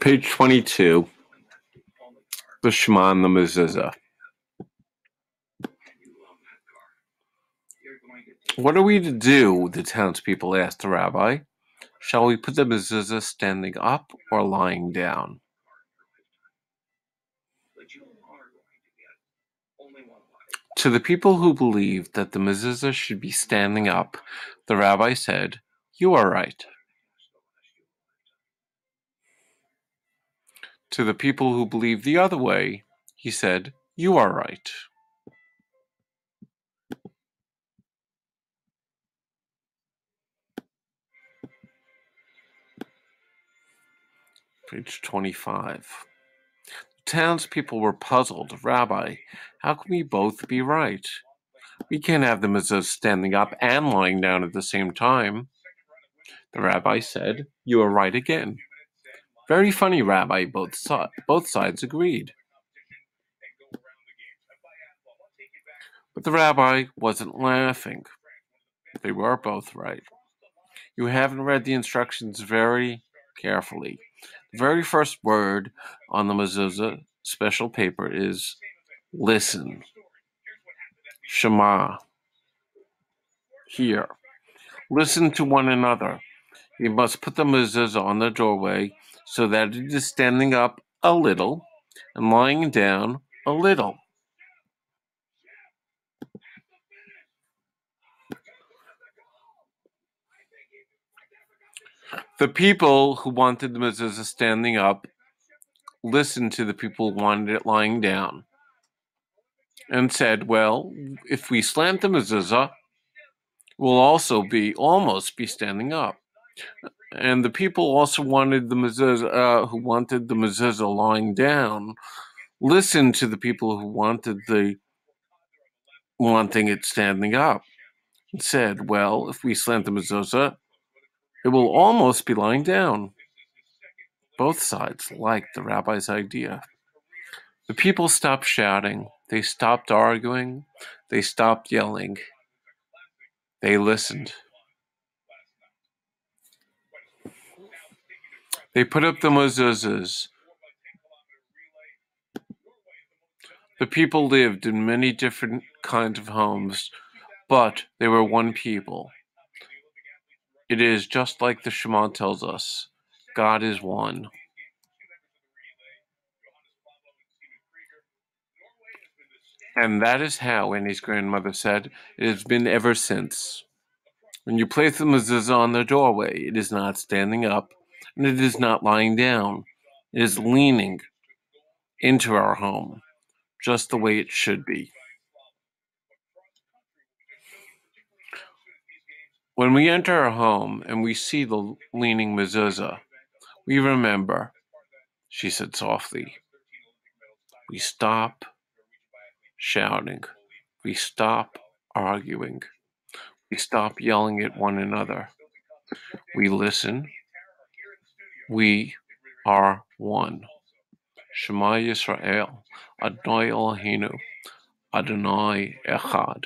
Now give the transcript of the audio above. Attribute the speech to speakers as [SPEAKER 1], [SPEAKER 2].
[SPEAKER 1] Page 22. The Shema and the Mezuzah. What are we to do? The townspeople asked the rabbi. Shall we put the mezuzah standing up or lying down? To the people who believed that the mezuzah should be standing up, the rabbi said, You are right. To the people who believed the other way, he said, You are right. Page 25. The townspeople were puzzled. Rabbi, how can we both be right? We can't have the mezuzah standing up and lying down at the same time. The rabbi said, You are right again. Very funny, Rabbi, both, both sides agreed. But the rabbi wasn't laughing. They were both right. You haven't read the instructions very carefully. The very first word on the mezuzah special paper is listen. Shema. Hear. Listen to one another. You must put the mezuzah on the doorway so that it is standing up a little and lying down a little. The people who wanted the mezuzah standing up listened to the people who wanted it lying down and said, well, if we slant the mezuzah, we'll also be almost be standing up. And the people also wanted the mezuzah, uh, who wanted the mezuzah lying down, listened to the people who wanted the wanting it standing up, and said, well, if we slant the mezuzah, it will almost be lying down. Both sides liked the rabbi's idea. The people stopped shouting. They stopped arguing. They stopped yelling. They listened. They put up the mezuzahs. The people lived in many different kinds of homes, but they were one people. It is just like the Shema tells us God is one. And that is how, Annie's grandmother said, it has been ever since. When you place the mezuzah on the doorway, it is not standing up and it is not lying down. It is leaning into our home, just the way it should be. When we enter our home and we see the leaning mezuzah, we remember, she said softly. We stop shouting. We stop arguing. We stop yelling at one another. We listen. We are one. Shema Yisrael, Adonai Eloheinu, Adonai Echad.